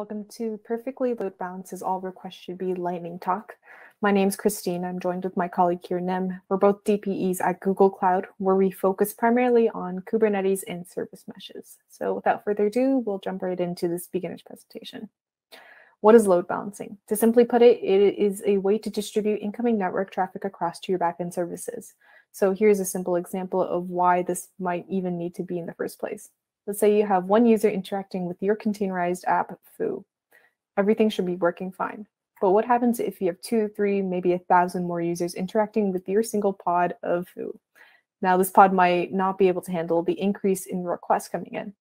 Welcome to Perfectly Load Balances All Requests Should Be Lightning Talk. My name is Christine. I'm joined with my colleague here, Nim. We're both DPEs at Google Cloud, where we focus primarily on Kubernetes and service meshes. So without further ado, we'll jump right into this beginner's presentation. What is load balancing? To simply put it, it is a way to distribute incoming network traffic across to your backend services. So here's a simple example of why this might even need to be in the first place. Let's say you have one user interacting with your containerized app, Foo. Everything should be working fine. But what happens if you have two, three, maybe a thousand more users interacting with your single pod of Foo? Now, this pod might not be able to handle the increase in requests coming in.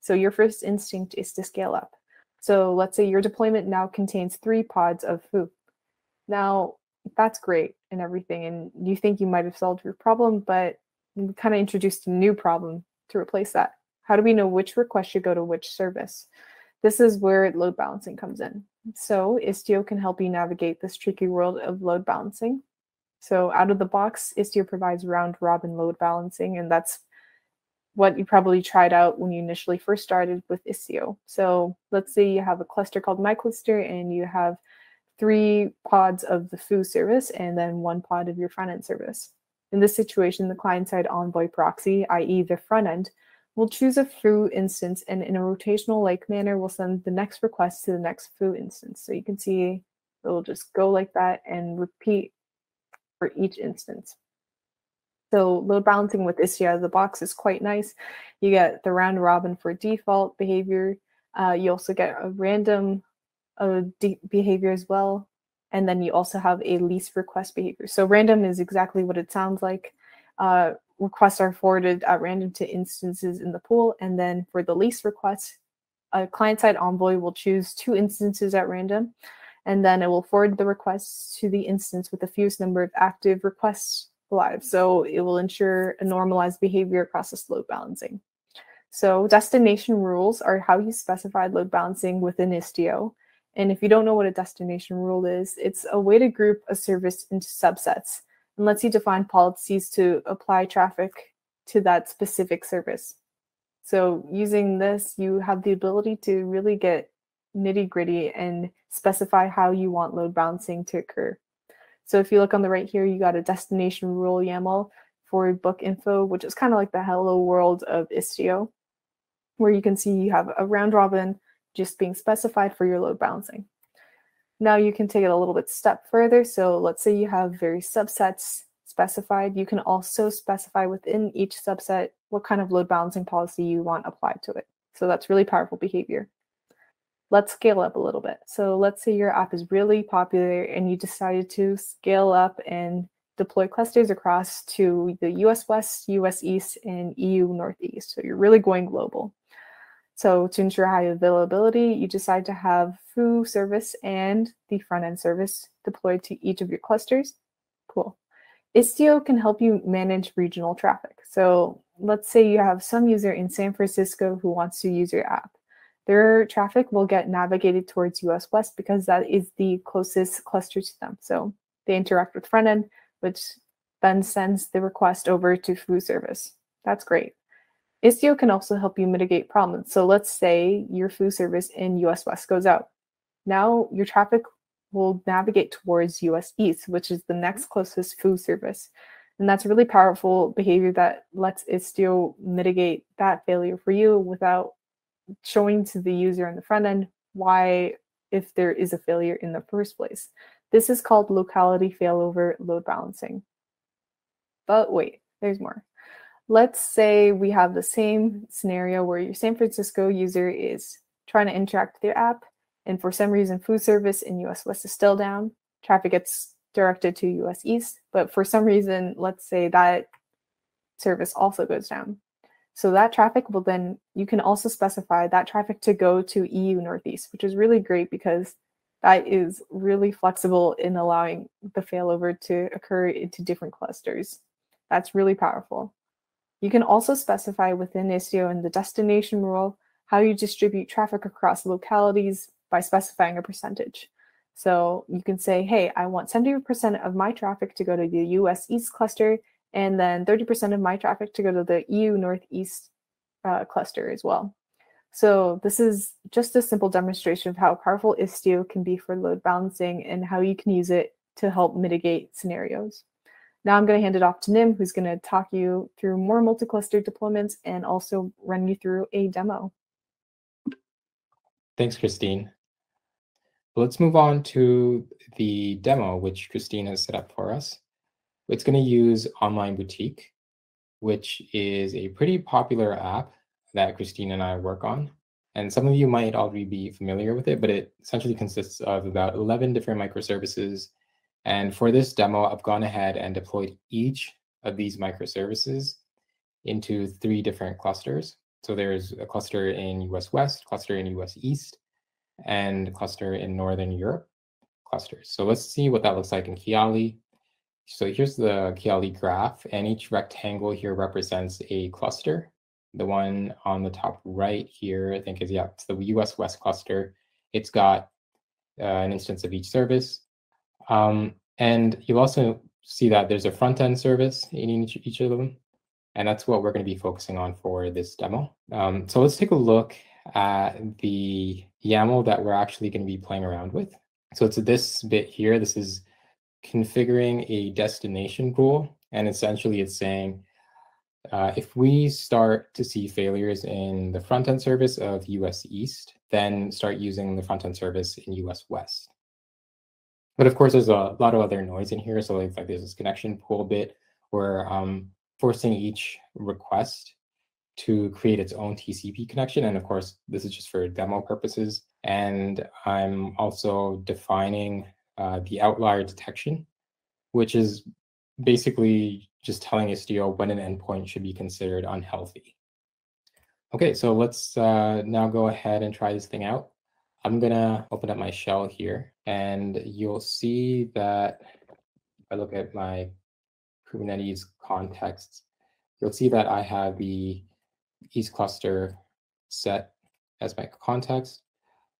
So your first instinct is to scale up. So let's say your deployment now contains three pods of Foo. Now, that's great and everything, and you think you might have solved your problem, but we kind of introduced a new problem to replace that. How do we know which request should go to which service? This is where load balancing comes in. So Istio can help you navigate this tricky world of load balancing. So out of the box, Istio provides round robin load balancing, and that's what you probably tried out when you initially first started with Istio. So let's say you have a cluster called MyCluster and you have three pods of the foo service and then one pod of your front end service. In this situation, the client side envoy proxy, i.e., the front end, will choose a foo instance and in a rotational like manner we'll send the next request to the next foo instance. So you can see it will just go like that and repeat for each instance. So load balancing with Istio out of the box is quite nice. You get the round robin for default behavior. Uh, you also get a random uh, behavior as well. And then you also have a least request behavior. So random is exactly what it sounds like. Uh, requests are forwarded at random to instances in the pool. And then for the least request, a client-side envoy will choose two instances at random, and then it will forward the requests to the instance with the fewest number of active requests live. So it will ensure a normalized behavior across this load balancing. So destination rules are how you specify load balancing within Istio. And if you don't know what a destination rule is, it's a way to group a service into subsets and lets you define policies to apply traffic to that specific service. So using this, you have the ability to really get nitty gritty and specify how you want load balancing to occur. So if you look on the right here, you got a destination rule YAML for book info, which is kind of like the hello world of Istio, where you can see you have a round robin just being specified for your load balancing. Now you can take it a little bit step further. So let's say you have various subsets specified. You can also specify within each subset what kind of load balancing policy you want applied to it. So that's really powerful behavior. Let's scale up a little bit. So let's say your app is really popular and you decided to scale up and deploy clusters across to the US West, US East, and EU Northeast. So you're really going global. So to ensure high availability, you decide to have Foo service and the front end service deployed to each of your clusters. Cool. Istio can help you manage regional traffic. So let's say you have some user in San Francisco who wants to use your app. Their traffic will get navigated towards US West because that is the closest cluster to them. So they interact with front end, which then sends the request over to Foo service. That's great. Istio can also help you mitigate problems. So let's say your Foo service in US West goes out. Now your traffic will navigate towards US East, which is the next mm-hmm. closest Foo service. And that's a really powerful behavior that lets Istio mitigate that failure for you without showing to the user on the front end why if there is a failure in the first place. This is called locality failover load balancing. But wait, there's more let's say we have the same scenario where your San Francisco user is trying to interact with your app, and for some reason, Foo service in US West is still down. Traffic gets directed to US East, but for some reason, let's say that service also goes down. So that traffic will then, you can also specify that traffic to go to EU Northeast, which is really great because that is really flexible in allowing the failover to occur into different clusters. That's really powerful. You can also specify within Istio in the destination rule how you distribute traffic across localities by specifying a percentage. So you can say, hey, I want 70% of my traffic to go to the US East cluster, and then 30% of my traffic to go to the EU Northeast uh, cluster as well. So this is just a simple demonstration of how powerful Istio can be for load balancing and how you can use it to help mitigate scenarios. Now I'm going to hand it off to Nim, who's going to talk you through more multi-cluster deployments and also run you through a demo. Thanks, Christine. Let's move on to the demo, which Christine has set up for us. It's going to use Online Boutique, which is a pretty popular app that Christine and I work on. And some of you might already be familiar with it, but it essentially consists of about 11 different microservices and for this demo, I've gone ahead and deployed each of these microservices into three different clusters. So there's a cluster in US West, cluster in US East, and cluster in Northern Europe clusters. So let's see what that looks like in Kiali. So here's the Kiali graph, and each rectangle here represents a cluster. The one on the top right here, I think is, yeah, it's the US West cluster. It's got uh, an instance of each service. Um, and you'll also see that there's a front end service in each, each of them. And that's what we're going to be focusing on for this demo. Um, so let's take a look at the YAML that we're actually going to be playing around with. So it's this bit here. This is configuring a destination rule. And essentially it's saying, uh, if we start to see failures in the front end service of US East, then start using the front end service in US West. But of course, there's a lot of other noise in here. So like, like there's this connection pool bit where um, forcing each request to create its own TCP connection. And of course, this is just for demo purposes. And I'm also defining uh, the outlier detection, which is basically just telling Istio when an endpoint should be considered unhealthy. Okay, so let's uh, now go ahead and try this thing out. I'm gonna open up my shell here and you'll see that if I look at my Kubernetes contexts, you'll see that I have the East cluster set as my context.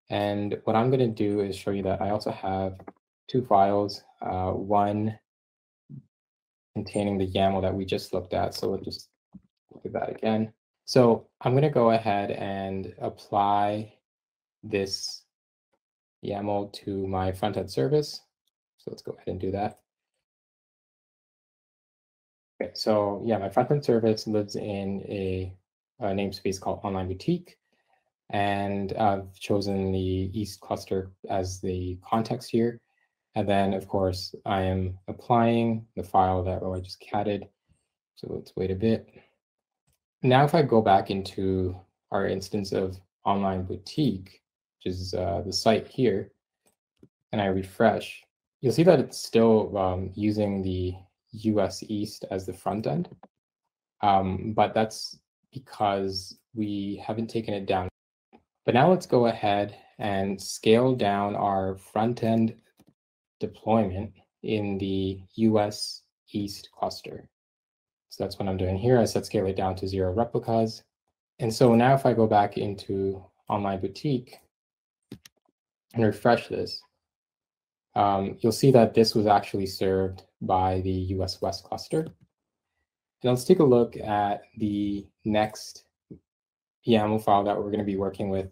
And what I'm going to do is show you that I also have two files, uh, one containing the YAML that we just looked at. So we'll just look at that again. So I'm going to go ahead and apply this YAML to my front-end service. So let's go ahead and do that. Okay, so yeah, my front-end service lives in a, a, namespace called Online Boutique. And I've chosen the East cluster as the context here. And then, of course, I am applying the file that oh, I just catted. So let's wait a bit. Now, if I go back into our instance of Online Boutique, which is uh, the site here, and I refresh, you'll see that it's still um, using the US East as the front end. Um, but that's because we haven't taken it down. But now let's go ahead and scale down our front end deployment in the US East cluster. So that's what I'm doing here. I set scale it down to zero replicas. And so now if I go back into Online Boutique, and refresh this, um, you'll see that this was actually served by the US West cluster. And let's take a look at the next YAML file that we're going to be working with,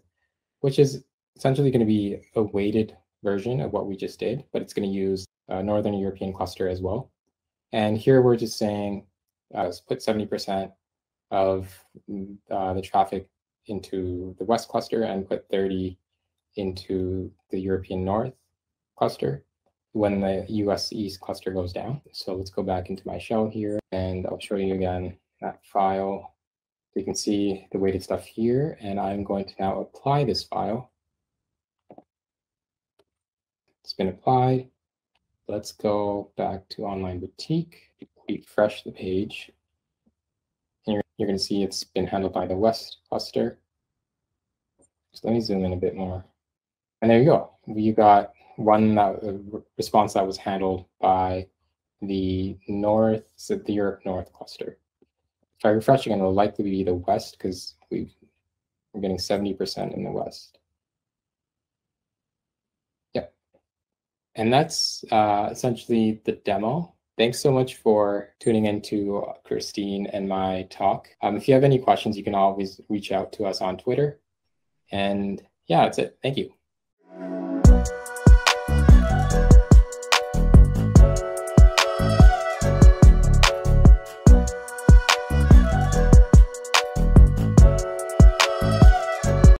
which is essentially going to be a weighted version of what we just did, but it's going to use a Northern European cluster as well. And here we're just saying, uh, put 70% of uh, the traffic into the West cluster and put 30 into the European North cluster when the US East cluster goes down. So let's go back into my shell here and I'll show you again that file. You can see the weighted stuff here and I'm going to now apply this file. It's been applied. Let's go back to Online Boutique, refresh the page. And you're, you're going to see it's been handled by the West cluster. So let me zoom in a bit more. And there you go. You got one that, uh, response that was handled by the North, so the Europe North cluster. If I refresh again, it'll likely be the West because we are getting 70% in the West. Yep. And that's uh, essentially the demo. Thanks so much for tuning in to Christine and my talk. Um, if you have any questions, you can always reach out to us on Twitter And yeah, that's it. Thank you. Thank you.